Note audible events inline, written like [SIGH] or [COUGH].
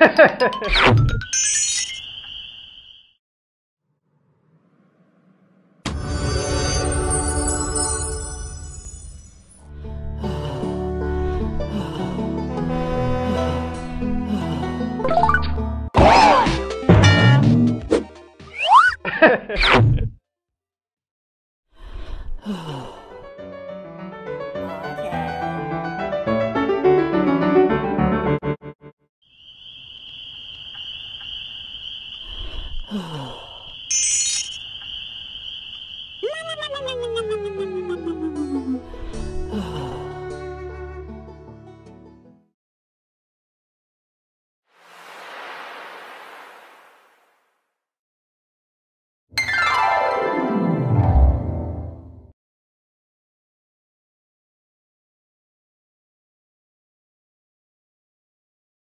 Oh. [LAUGHS] [SIGHS] [LAUGHS] [SIGHS] [LAUGHS] [SIGHS] Oh. [SIGHS] [SIGHS]